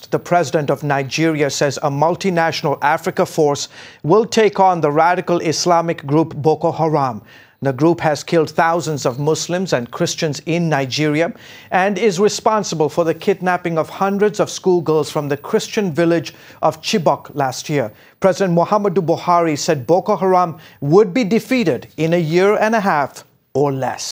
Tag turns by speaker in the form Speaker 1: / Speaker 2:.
Speaker 1: The president of Nigeria says a multinational Africa force will take on the radical Islamic group Boko Haram. The group has killed thousands of Muslims and Christians in Nigeria and is responsible for the kidnapping of hundreds of schoolgirls from the Christian village of Chibok last year. President Muhammadu Buhari said Boko Haram would be defeated in a year and a half or less.